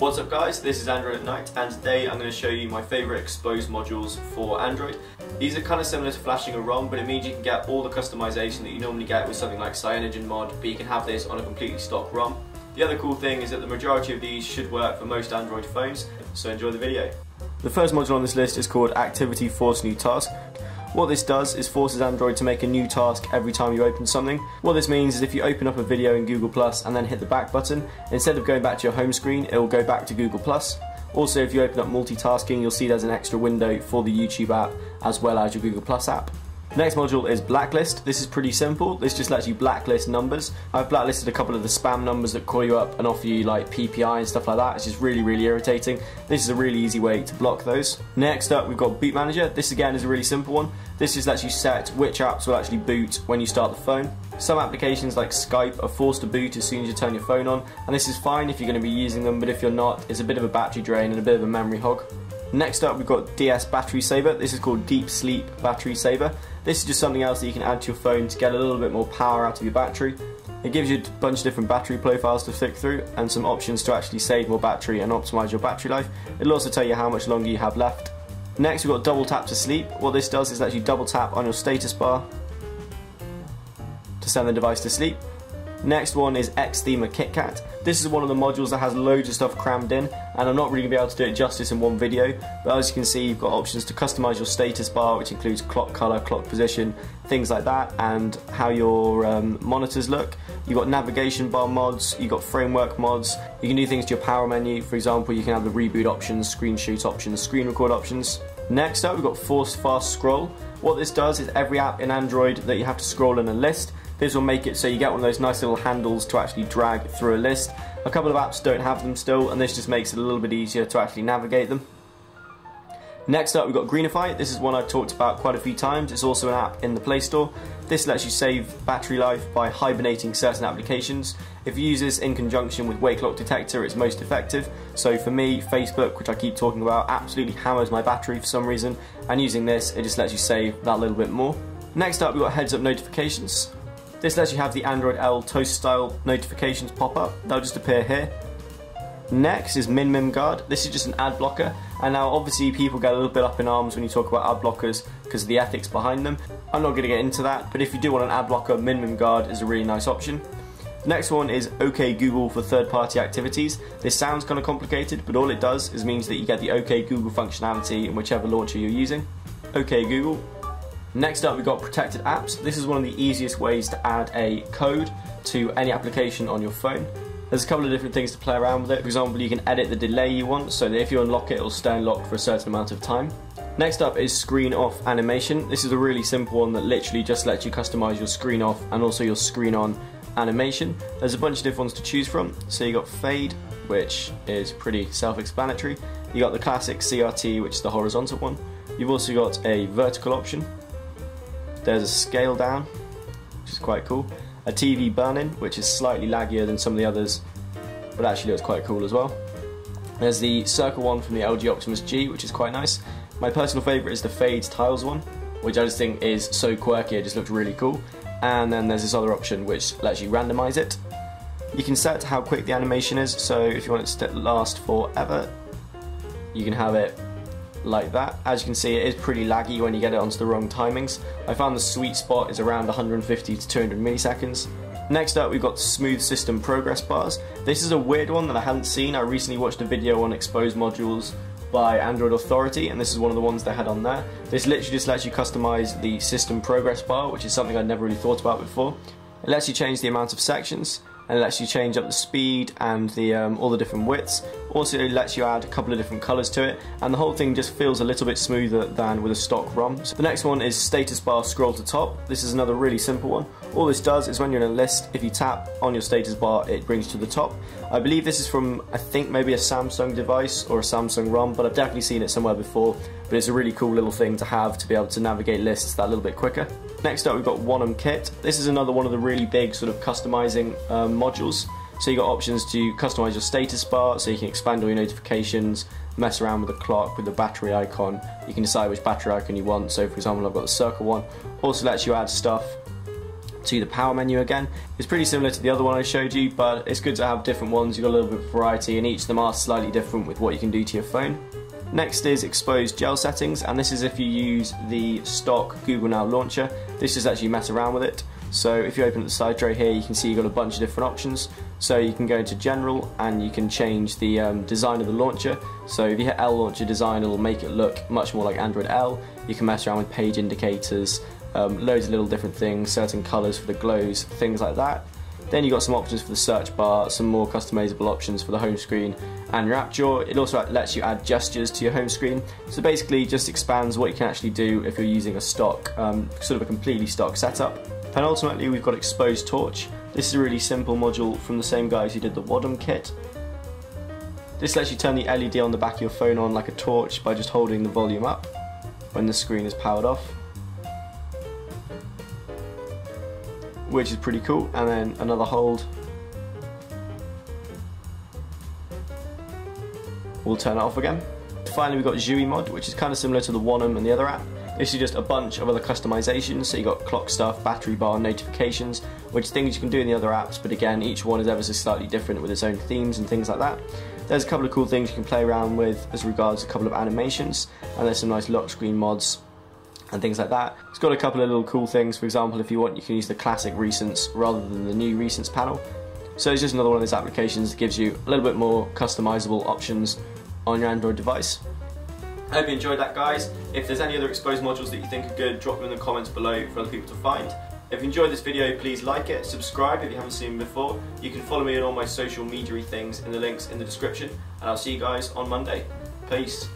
What's up guys, this is Android at Night and today I'm going to show you my favourite Xposed modules for Android. These are kind of similar to flashing a ROM but it means you can get all the customization that you normally get with something like CyanogenMod but you can have this on a completely stock ROM. The other cool thing is that the majority of these should work for most Android phones, so enjoy the video. The first module on this list is called Activity Force New Task. What this does is forces Android to make a new task every time you open something. What this means is if you open up a video in Google Plus and then hit the back button, instead of going back to your home screen, it will go back to Google Plus. Also, if you open up multitasking, you'll see there's an extra window for the YouTube app as well as your Google Plus app. Next module is blacklist. This is pretty simple. This just lets you blacklist numbers. I've blacklisted a couple of the spam numbers that call you up and offer you like PPI and stuff like that. It's just really, really irritating. This is a really easy way to block those. Next up, we've got Boot Manager. This again is a really simple one. This just lets you set which apps will actually boot when you start the phone. Some applications like Skype are forced to boot as soon as you turn your phone on, and this is fine if you're going to be using them, but if you're not, it's a bit of a battery drain and a bit of a memory hog. Next up we've got DS Battery Saver. This is called Deep Sleep Battery Saver. This is just something else that you can add to your phone to get a little bit more power out of your battery. It gives you a bunch of different battery profiles to flick through and some options to actually save more battery and optimize your battery life. It'll also tell you how much longer you have left. Next we've got double tap to sleep. What this does is let you double tap on your status bar to send the device to sleep. Next one is Xthema KitKat. This is one of the modules that has loads of stuff crammed in and I'm not really going to be able to do it justice in one video but as you can see you've got options to customize your status bar which includes clock color, clock position, things like that and how your um, monitors look. You've got navigation bar mods, you've got framework mods, you can do things to your power menu, for example you can have the reboot options, screen shoot options, screen record options. Next up we've got force fast scroll. What this does is every app in Android that you have to scroll in a list this will make it so you get one of those nice little handles to actually drag through a list. A couple of apps don't have them still and this just makes it a little bit easier to actually navigate them. Next up we've got Greenify. This is one I've talked about quite a few times. It's also an app in the Play Store. This lets you save battery life by hibernating certain applications. If you use this in conjunction with Wake Lock Detector it's most effective. So for me, Facebook, which I keep talking about, absolutely hammers my battery for some reason and using this it just lets you save that little bit more. Next up we've got heads up notifications. This lets you have the Android L toast style notifications pop up. They'll just appear here. Next is MinMinGuard. This is just an ad blocker. And now obviously people get a little bit up in arms when you talk about ad blockers because of the ethics behind them. I'm not going to get into that, but if you do want an ad blocker, MinMinGuard is a really nice option. Next one is OK Google for third-party activities. This sounds kind of complicated, but all it does is means that you get the OK Google functionality in whichever launcher you're using. OK Google Next up we've got protected apps. This is one of the easiest ways to add a code to any application on your phone. There's a couple of different things to play around with it. For example, you can edit the delay you want so that if you unlock it, it'll stay unlocked for a certain amount of time. Next up is screen off animation. This is a really simple one that literally just lets you customize your screen off and also your screen on animation. There's a bunch of different ones to choose from. So you got fade, which is pretty self-explanatory. You got the classic CRT, which is the horizontal one. You've also got a vertical option, there's a scale down, which is quite cool. A TV burn-in, which is slightly laggier than some of the others, but actually looks quite cool as well. There's the circle one from the LG Optimus G, which is quite nice. My personal favourite is the Fades Tiles one, which I just think is so quirky, it just looks really cool. And then there's this other option which lets you randomise it. You can set how quick the animation is, so if you want it to last forever, you can have it like that. As you can see, it is pretty laggy when you get it onto the wrong timings. I found the sweet spot is around 150 to 200 milliseconds. Next up, we've got Smooth System Progress Bars. This is a weird one that I hadn't seen. I recently watched a video on Xposed modules by Android Authority, and this is one of the ones they had on there. This literally just lets you customize the system progress bar, which is something I'd never really thought about before. It lets you change the amount of sections, and it lets you change up the speed and the um, all the different widths. Also it lets you add a couple of different colours to it and the whole thing just feels a little bit smoother than with a stock ROM. So the next one is status bar scroll to top. This is another really simple one. All this does is when you're in a list, if you tap on your status bar it brings you to the top. I believe this is from I think maybe a Samsung device or a Samsung ROM but I've definitely seen it somewhere before but it's a really cool little thing to have to be able to navigate lists that little bit quicker. Next up we've got Wanam Kit. This is another one of the really big sort of customizing um, modules. So you've got options to customize your status bar so you can expand all your notifications, mess around with the clock, with the battery icon. You can decide which battery icon you want. So for example I've got the circle one. Also lets you add stuff to the power menu again. It's pretty similar to the other one I showed you, but it's good to have different ones. You've got a little bit of variety, and each of them are slightly different with what you can do to your phone. Next is Xposed gel settings, and this is if you use the stock Google Now launcher. This is actually mess around with it. So if you open the side tray here, you can see you've got a bunch of different options. So you can go into general and you can change the um, design of the launcher. So if you hit L launcher design, it'll make it look much more like Android L. You can mess around with page indicators, um, loads of little different things, certain colors for the glows, things like that. Then you've got some options for the search bar, some more customizable options for the home screen and your app drawer. It also lets you add gestures to your home screen. So basically just expands what you can actually do if you're using a stock, um, sort of a completely stock setup. And ultimately we've got Xposed torch. This is a really simple module from the same guys who did the Wanam kit. This lets you turn the LED on the back of your phone on like a torch by just holding the volume up when the screen is powered off. Which is pretty cool. And then another hold. We'll turn it off again. Finally, we've got XuiMod, which is kind of similar to the Wanam and the other app. This is just a bunch of other customizations. So you got clock stuff, battery bar, notifications, which things you can do in the other apps. But again, each one is ever so slightly different with its own themes and things like that. There's a couple of cool things you can play around with as regards a couple of animations, and there's some nice lock screen mods and things like that. It's got a couple of little cool things. For example, if you want, you can use the classic recents rather than the new recents panel. So it's just another one of those applications that gives you a little bit more customizable options on your Android device. I hope you enjoyed that guys. If there's any other Xposed modules that you think are good, drop them in the comments below for other people to find. If you enjoyed this video, please like it, subscribe if you haven't seen before. You can follow me on all my social media things in the links in the description, and I'll see you guys on Monday. Peace.